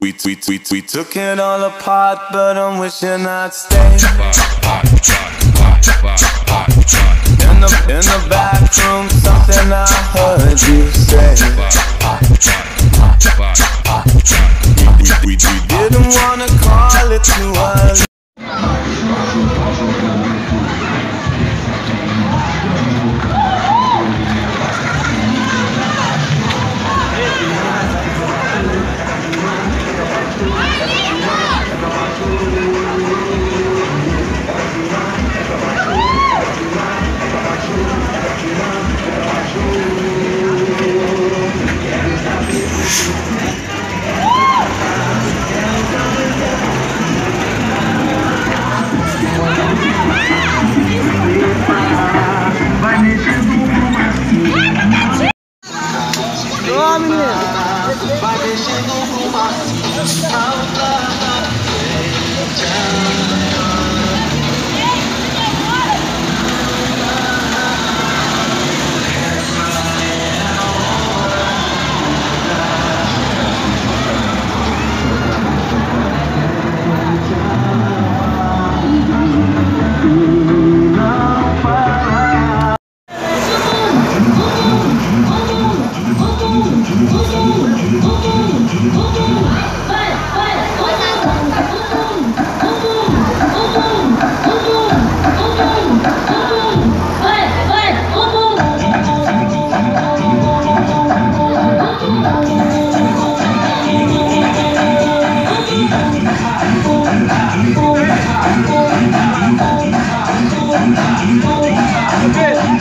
We, we, we, we took it all apart, but I'm wishing I'd stay. In the, in the bathroom, something I heard you say. We, we, we didn't wanna call it too early.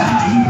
Fix fire.